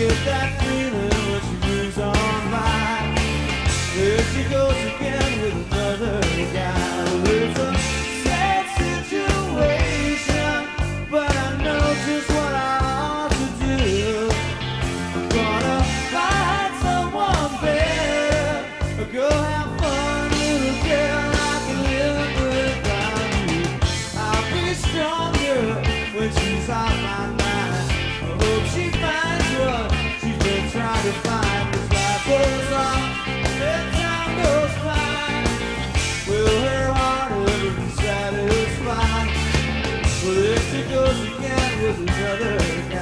get that feeling when she moves on by. There she goes again with another guy. she goes again with another guy.